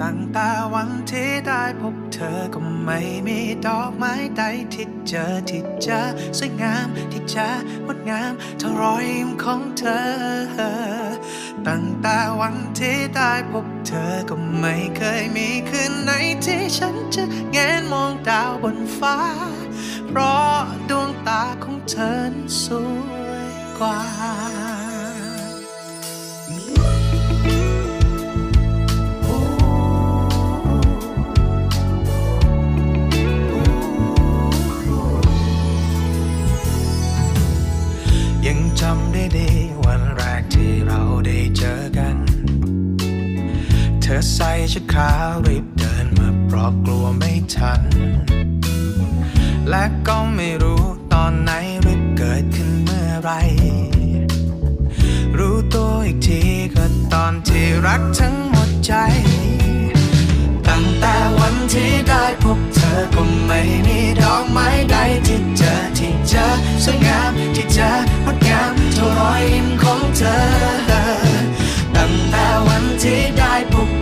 ตั้งตาหวังที่ได้พบเธอก็ไม่มีดอกไม้ใดที่เจอที่จะสวยงามที่จะงดงามเท่ารอยยิ้มของเธอ ตั้งตาหวังที่ได้พบเธอก็ไม่เคยมีคืนไหนที่ฉันจะแงนมองดาวบนฟ้า เพราะดวงตาของเธอสวยกว่า ใส่ชุดขาวรีบเดินมาเพราะกลัวไม่ทัน และก็ไม่รู้ตอนไหนรีบเกิดขึ้นเมื่อไร รู้ตัวอีกทีก็ตอนที่รักทั้งหมดใจ ตั้งแต่วันที่ได้พบเธอก็ไม่มีดอกไม้ใดที่เจอที่เจอสวยงามที่เจองดงามเท่ารอยยิ้มของเธอ ตั้งแต่วันที่ได้พบ